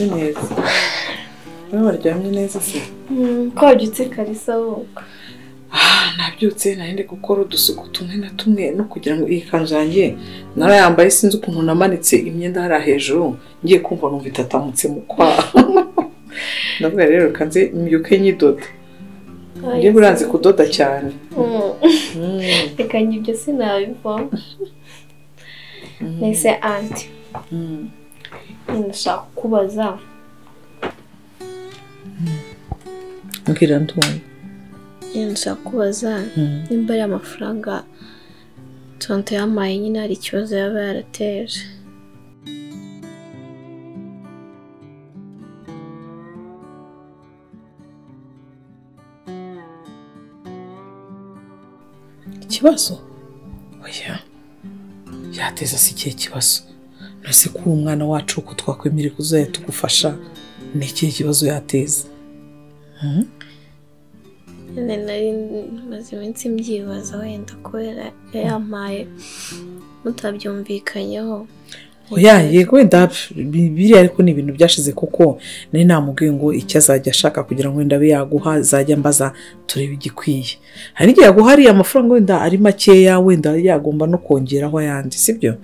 umeze neza. Wowe waryamye neza se? Ko wabyutse karisa Ah, nabyutse nari ndi gukora udusuku tumwe na tumwe no kugira ngo iyi kanzu yanjye narayambaye sinzi ukuntu namanitse imyenda hariya hejuru ngiye kumva numva itatamutse mu kwaha. Ndavuga rero kanze mbyuke nyidoda. Njye buranze kudoda cyane. Mm. reka ibyo sinabivamo. Anti. Mm. Ndashaka kubaza mbwira ndumva ndashaka kubaza Mm. nimba ari amafaranga tonto yampaye nyine hari ikibazo yaba yarateje. Ikibazo? Oya. Yateza si ikihe kibazo? Ntose ko uri umwana wacu ko twakwemerera kuzajya tugufasha ni ikihe kibazo yateza? Mm? nyine nari maze iminsi mbyibaza wenda kubera yampaye mutabyumvikanyeho. Oya yego wenda bi- biriya ariko ni ibintu byashize kuko nari namubwiye ngo icyo azajya ashaka kugira ngo wenda abe yaguha azajya mbaza turebe igikwiye. Hari n'igihe yaguha ariya amafaranga wenda ari makeya wenda yagomba no kongeraho ayandi sibyo?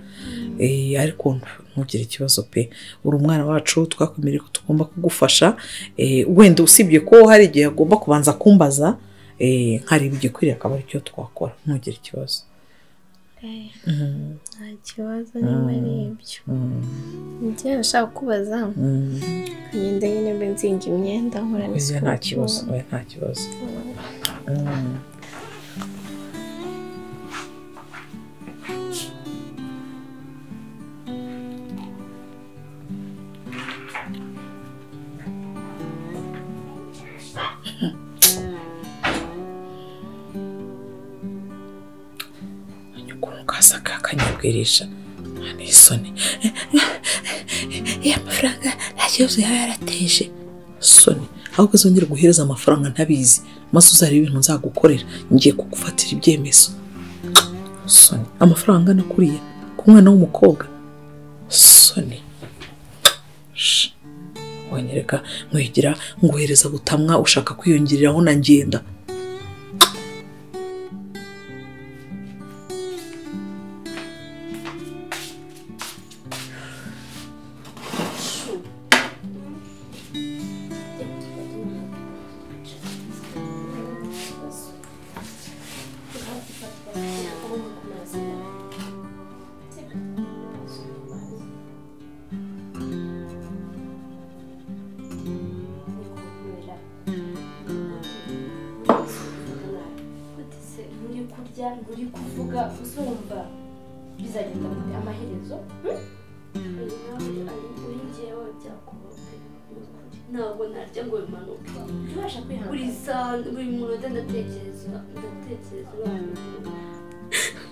Ariko ntugire ikibazo pe. Uri umwana wacu twakwemereye ko tugomba kugufasha. Eh, wenda usibye ko hari igihe agomba kubanza kumbaza eh, nkareba igikwiriye akaba ari cyo twakora. Ntugire ikibazo. Nta kibazo niba ari ibyo njye nashaka kubaza Mm. ngenda nyine mbe nzinga imyenda nkora n'isuku nta kibazo nta kibazo. Kakanyabwirisha nta isoni. Ya mafaranga nta kibazo yaba yarateje? Soni ahubwo uzongere guhereza amafaranga ntabizi maze uzareba ibintu nzagukorera. Ngiye kugufatira ibyemezo. Soni amafaranga angana kuriya ku mwana w'umukobwa. Soni. Wanyereka nkwigira ngohereza butamwa ushaka kwiyongereraho na ngenda kuvuga uzumva bizagenda bite amaherezo ntabwo narya ngo bimanuke ubasha kwihangana buri saa buri munota ndatekereza ndatekereza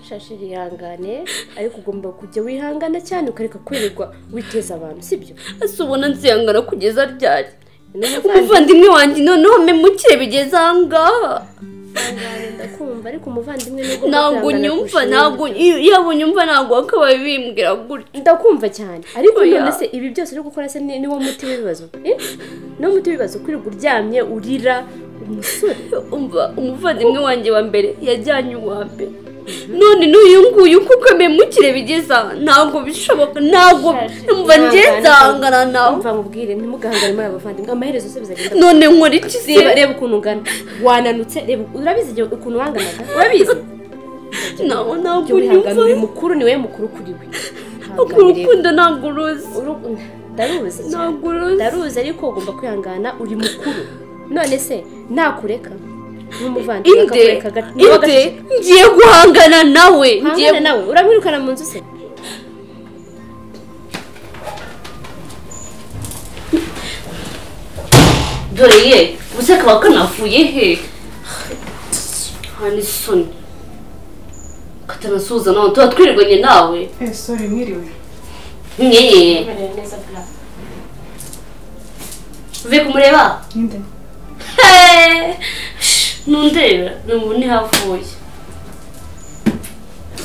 shashi rihangane ariko ugomba kujya wihangana cyane ukareka kwirirwa witeza abantu sibyo ese ubona nzihangana kugeza ryari umuvandimwe wanjye noneho memukire bigeze aha ngaha ndakumva ariko umuvandimwe ntabwo unyumva ntabwo iyo unyumva ntabwo wakabaye bimbwira gutya. Ndakumva cyane. Ariko none se ibi byose uri gukora se ni wo muti w'ibibazo? Eh? ni wo muti w'ibibazo? Kwirirwa uryamye urira umusore. Umva umuvandimwe wanjye wa mbere yajyanye uwa mbere. None n'uyu nguyu kuko memukire bigeze aha ntabwo bishoboka ntabwo umva njye nzahangana nawe. Umva mubwire ntimugahangane muri abavandimwe amaherezo se bizagenda none nkora iki se? Reba ukuntu ungana. Wananutse reba urabizi igihe ukuntu wanganaga? Urabizi? Ntabwo ntabwo wihangana uri unyumva mukuru ni wowe mukuru kuri we. Ubwo urukundo ntabwo uruzi Uru- ndaruzi ntabwo uruzi ndaruzi ariko ugomba kwihangana uri mukuru. None se nakureka? Inde inde agaceceka. ngiye guhangana nawe ngiye nawe uramwirukana mu nzu se. Dore ye ubuse kaba kanavuye he? Hani isoni katanasuhuza nawe tuba twirirwanye nawe. Eh, sorry, mwiriwe. nyeye uvuye kumureba? Ninde? Ni ubu ntihavuye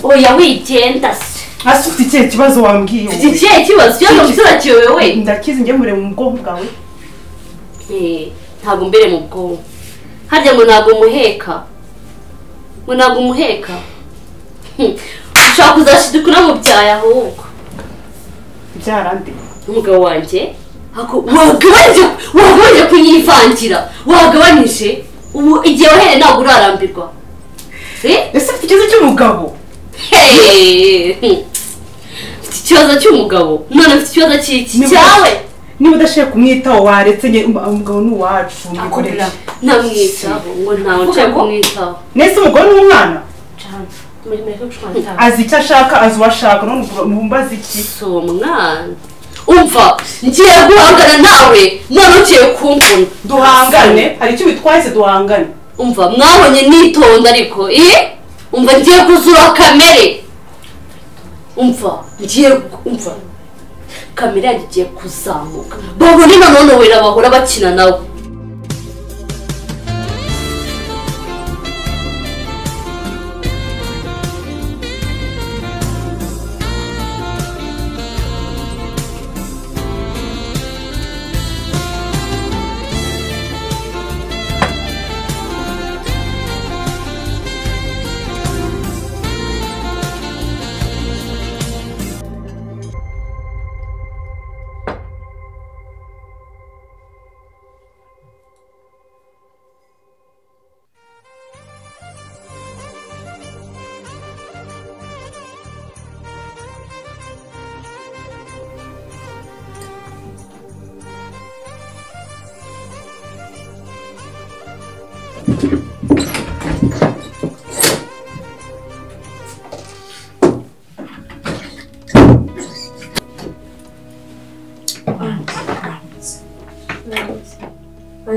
oya wigenda se hasi ufite ikihe kibazo wambwiye? Wowe? iki kihe kibazo? Ikibazo gisura kiyobewe ndakizi njye mureba mu bwonko bwawe Eh, ntabwo mbere mu bwonko. Harya ngo ntabwo umuheka? Ngo ntabwo umuheka? Hmm. ushobora kuzashiduka unamubyaye ahubwo? Byarande. Umugabo wanjye? Wagabanyije kunyivangira. Wagabanyije? Ubu igihe wahereye ntabwo urarambirwa ese ufite ikibazo cy'umugabo? Hey! Mfite ikibazo cy'umugabo. None mfite ikibazo cyawe? niba udashaka kumwitaho waretse njye umugabo ni uwacu mwikorere ntamwitaho ngo ntawe nshaka kumwitaho. nese umugore mureke gushwana azi icyo ashaka azi uwo ashaka none mumbaza iki? Si umwana umva ngiye guhangana nawe. None ugiye kumbona duhangane? Hari icyo bitwaye duhangane? Umva mwabonye nitonda ariko umva ngiye kuzura kamere. Umva ngiye umva. Kamere yanjye igiye kuzamuka. Babone nanone wera bahora bakina nawe.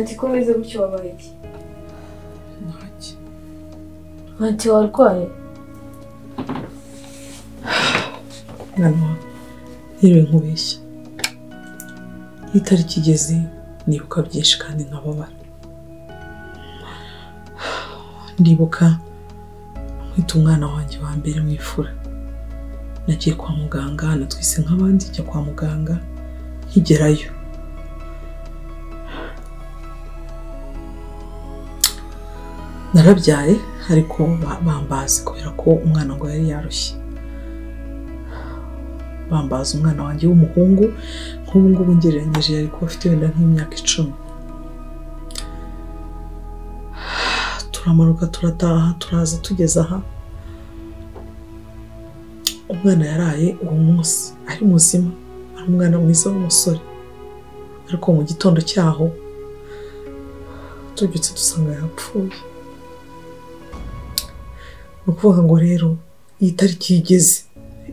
Anti ko umeze gutyo wabaye iki ntacyo anti warwaye mwana yewe nkubeshya iyo itariki igeze nibuka byinshi kandi nkababara ndibuka nkwita umwana wanjye wa mbere mu ifura nagiye kwa muganga natwise nk'abandi njya kwa muganga nkigerayo narabyaye ariko ba- bambazi kubera ko umwana ngo yari yarushye. Bambaza umwana wanjye w'umuhungu nk'ubu ngubu ngereranyije yari kuba afite wenda nk'imyaka icumi. Turamanuka turataha turaza tugeze aha. Umwana yaraye uwo munsi ari muzima. Ari umwana mwiza w'umusore. Ariko mu gitondo cyaho tubyutse dusanga yapfuye. Ni ukuvuga ngo rero iyi tariki igeze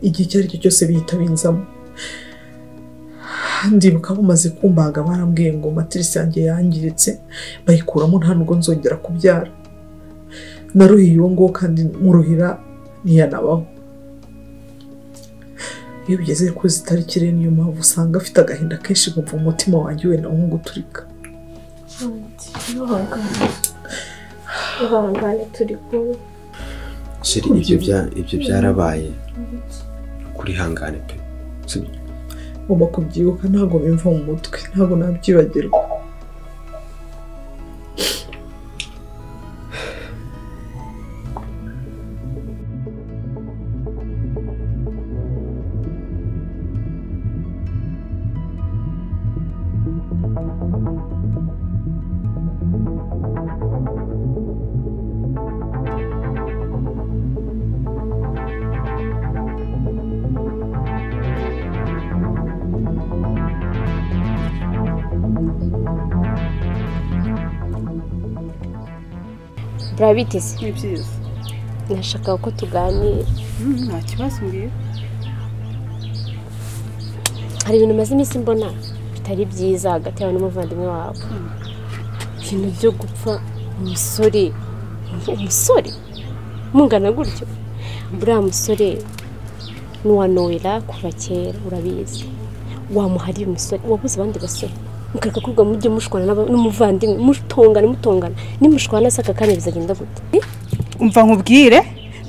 igihe icyo ari cyo cyose bihita binzamo ndibuka bamaze kumbaga barambwiye ngo matirisi yanjye yangiritse bayikuramo nta nubwo nzongera kubyara. Naruhiye uwo nguwo kandi muruhira ntiyanabaho. Iyo bigeze kuri izi tariki rero niyo mpamvu usanga afite agahinda kenshi nkumva umutima wanjye wenda nko guturika ihangane turi kumwe. Sheri ibyo bya- ibyo byarabaye. Kurihangane pe. Ngomba kubyibuka ntabwo bimva mu mutwe ntabwo nabyibagirwa. Burabiteze ni byiza. Nashakaga ko tuganira. Nta kibazo mbwira. Hari ibintu maze iminsi mbona bitari byiza hagati yawe n'umuvandimwe wawe ibintu byo gupfa umusore umusore? Mungana gutyo. Buriya musore n'uwa nowera kuva kera urabizi. Wamuharira umusore wabuze abandi basore. Mukareka kuvuga mujye mushwana n'umuvandimwe. Mutongana mutongana nimushwana se aka kanya bizagenda gute? Umva nkubwire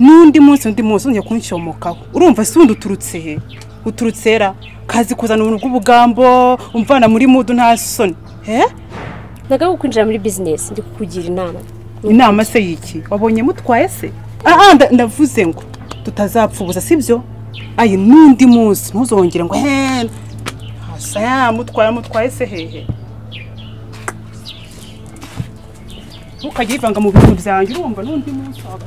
n'undi munsi undi munsi uzongera kunshomokaho. Urumva si wundi uturutse he? Uturutse ra kazi kuzana ubuntu bw'ubugambo umvana muri mudu nta soni. He? Ntabwo kwinjira muri bizinesi ndi kukugira inama. Inama se y'iki? Wabonye mutwaye se? Aha nda- ndavuze ngo tutazapfubuza sibyo ayi n'undi munsi ntuzongere ngo he hasa yamutwaye mutwaye se hehe ntukajye wivanga mu bintu byanjye urumva n'undi munsi waba